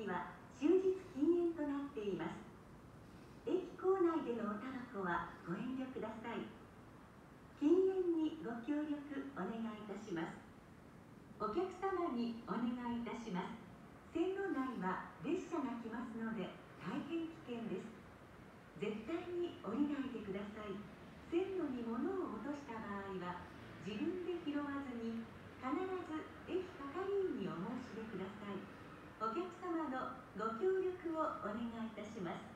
席は終日禁煙となっています。駅構内でのおタバコはご遠慮ください。禁煙にご協力お願いいたします。お客様にお願いいたします。線路内は列車が来ますので大変危険です。絶対に降りないでください。線路に物を落とした場合は自分で拾わずに必ず駅係員にお申し出くださいお客様のご協力をお願いいたします。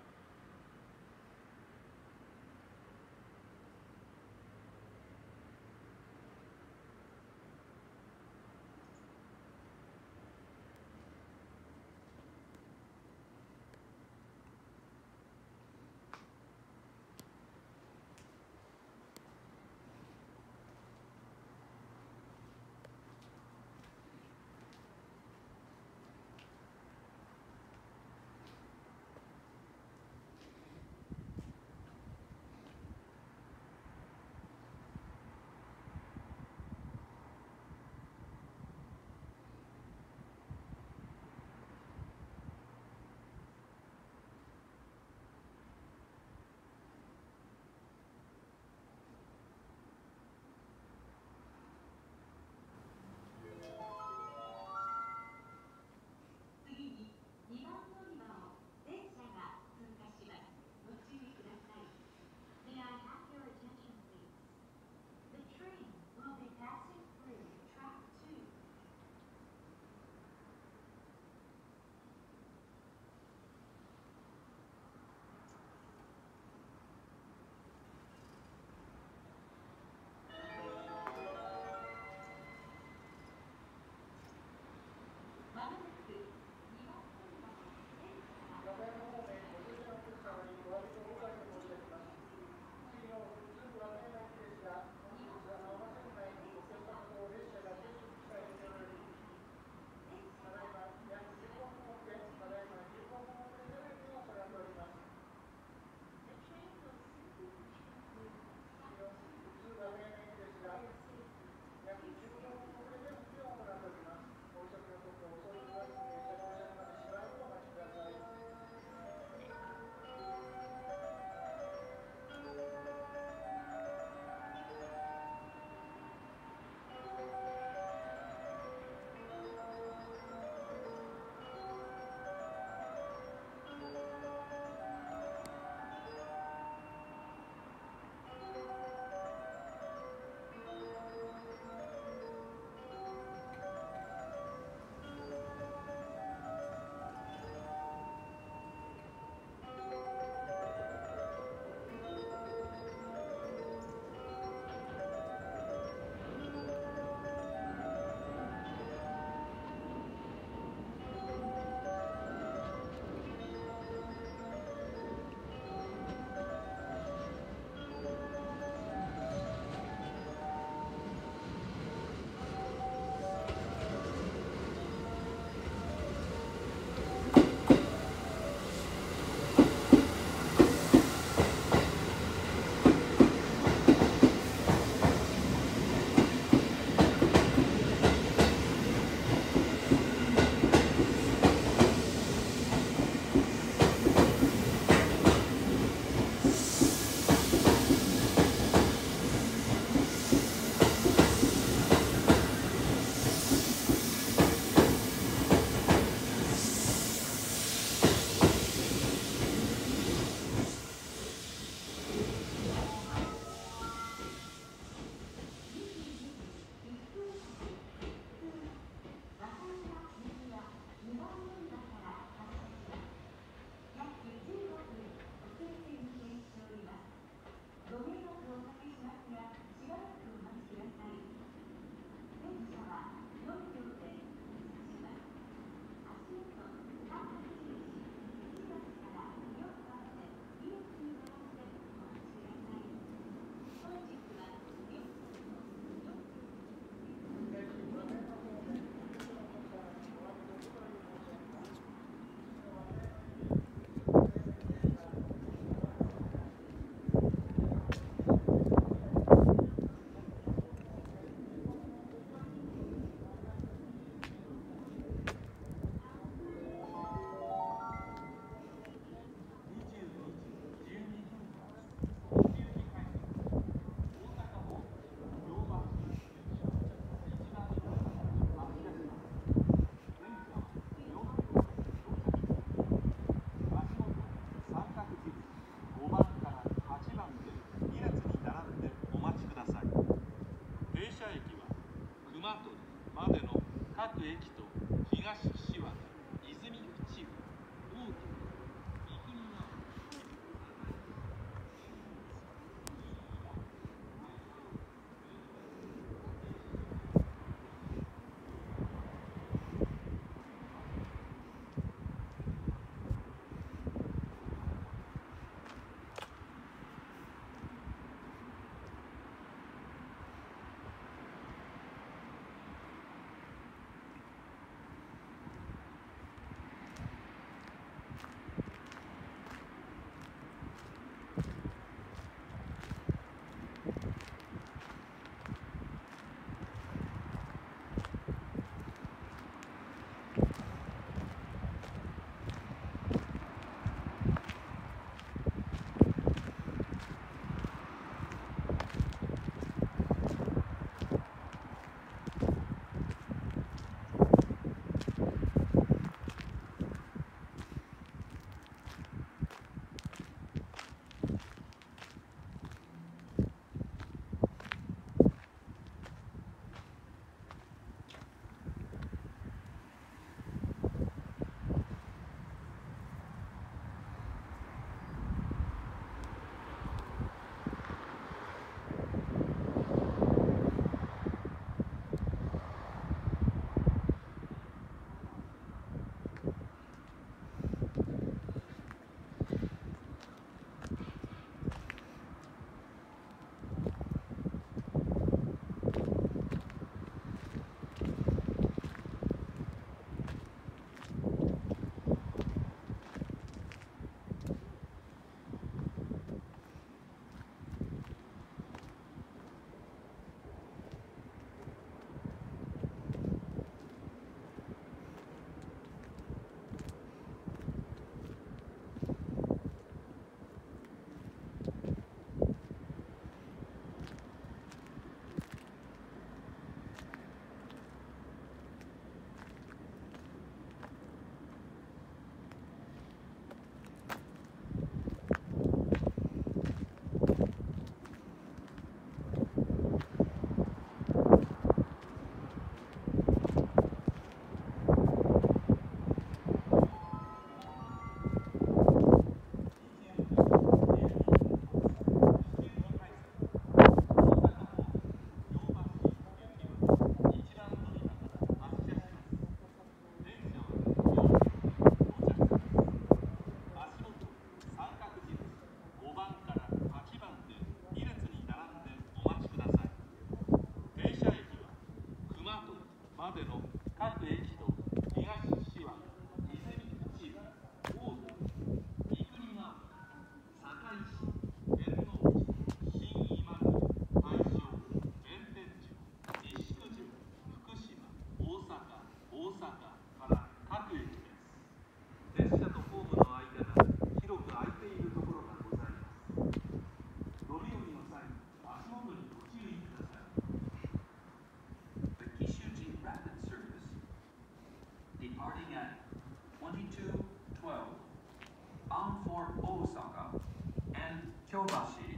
And Kyobashi,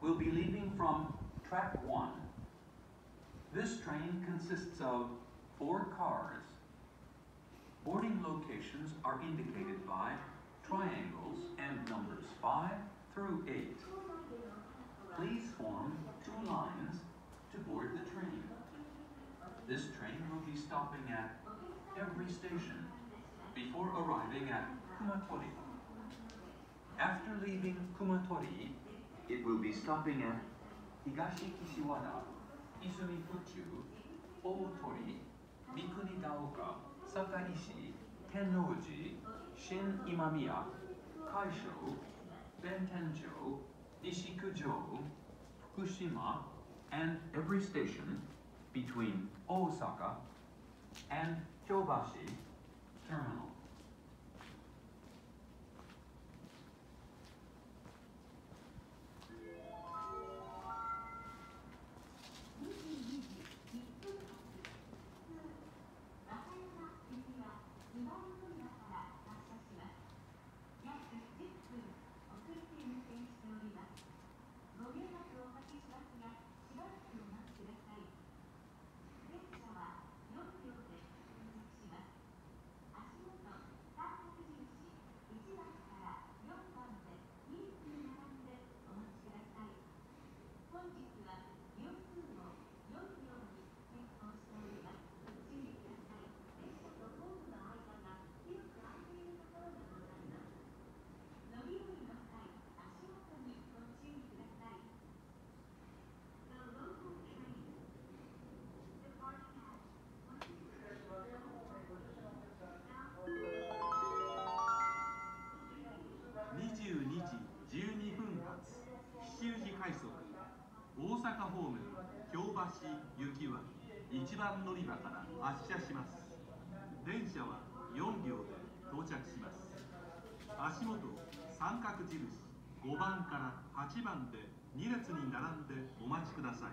will be leaving from track 1. This train consists of four cars. Boarding locations are indicated by triangles and numbers 5 through 8. Please form two lines to board the train. This train will be stopping at every station before arriving at Kumatori. After leaving Kumatori, it will be stopping at Higashi Kishiwada, Izumi Fuchu, Otori, Mikunigaoka, Sakaishi, Tennoji, Shin Imamiya, Kaisho, Bentenjo, Nishikujo, Fukushima, and every station between Osaka and Kyobashi Terminal. 1番乗り場から発車します。電車は4両で到着します。足元三角印5番から8番で2列に並んでお待ちください。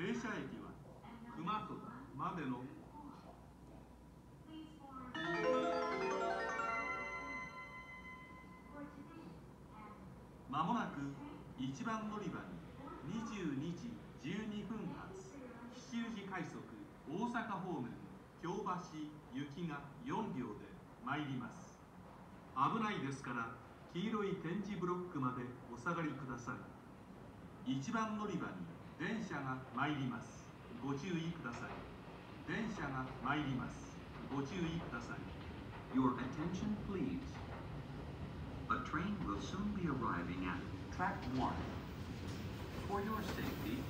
停車駅は熊戸までのまもなく1番乗り場に22時12分発吉祥寺快速大阪方面京橋行きが4両で参ります。危ないですから黄色い点字ブロックまでお下がりください。1番乗り場に電車が参ります。ご注意ください。電車が参ります。ご注意ください。Your attention, please. A train will soon be arriving at track 1. For your safety,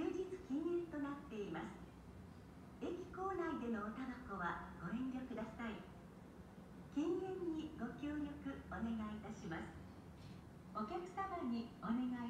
休日禁煙となっています。駅構内でのおタバコはご遠慮ください。禁煙にご協力お願いいたします。お客様にお願い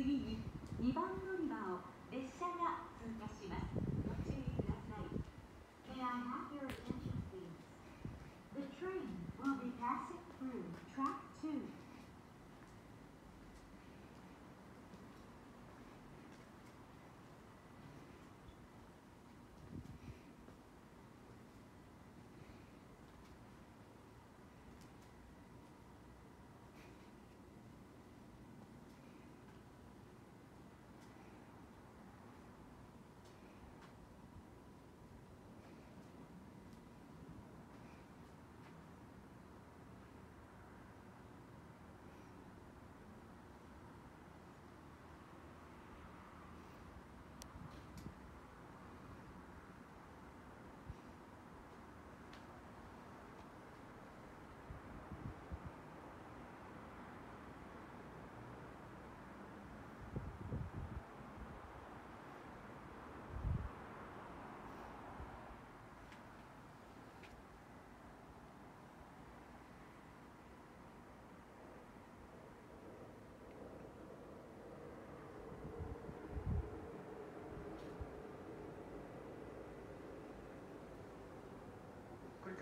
次に2番乗り場を列車が通過しますご注意ください May I have your attention, please? The train will be passing through track two.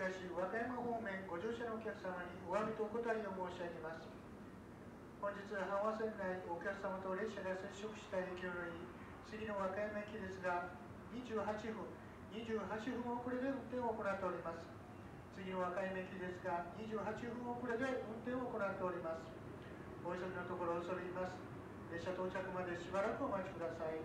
繰り返し和歌山方面ご乗車のお客様にお詫びとお答えを申し上げます。本日阪和線内お客様と列車が接触した影響により次の和歌山駅ですが28分28分遅れで運転を行っております。次の和歌山駅ですが28分遅れで運転を行っております。お急ぎのところ恐れ入ります。列車到着までしばらくお待ちください。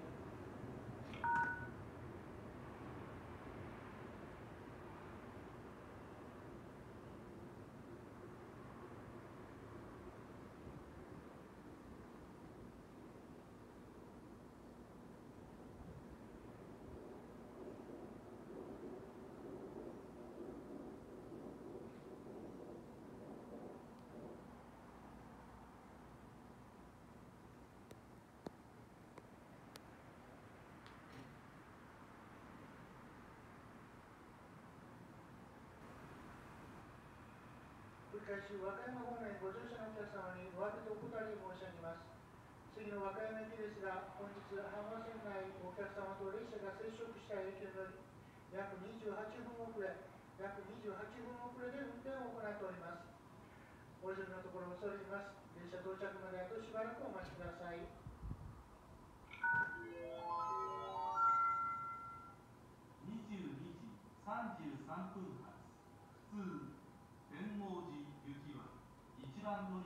繰り返し和歌山方面ご乗車のお客様にお詫びとお答え申し上げます。次の和歌山駅ですが本日阪和線内お客様と列車が接触した影響により約28分遅れ約28分遅れで運転を行っております。お急ぎのところ恐れ入ります。列車到着まであとしばらくお待ちください。22時33 escuchando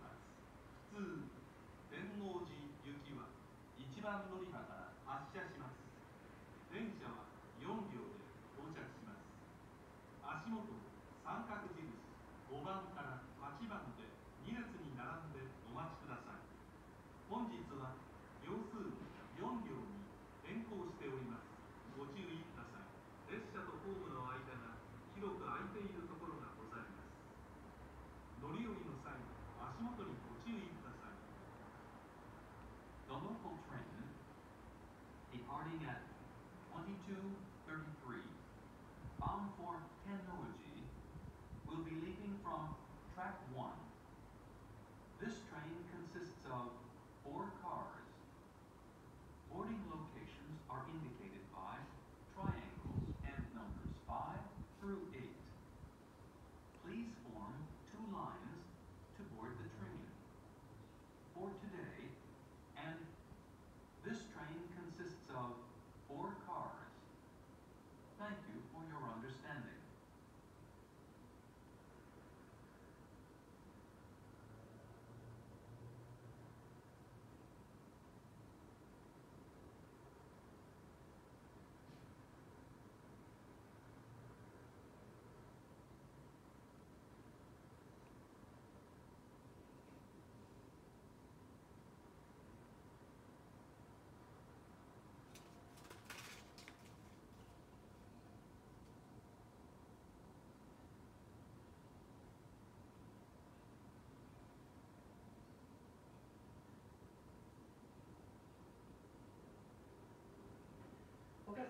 発。普通天王寺行きは一番乗り。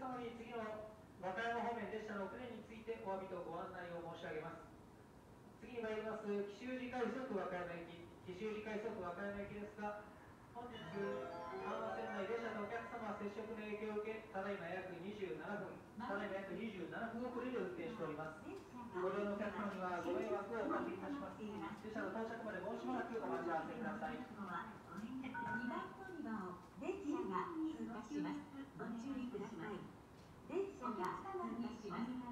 後に次の和歌山方面列車の遅れについてお詫びとご案内を申し上げます。次に参ります紀州路快速和歌山駅。紀州路快速和歌山駅ですが本日阪和線内列車のお客様接触の影響を受けただいま約27分ただいま約27分遅れで運転しております。ご利用のお客様にはご迷惑をおかけいたします。列車の到着までもうしばらくお待ち合わせください。2番乗り場を電車が通過します。ご注意ください。電車が通過し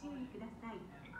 注意ください。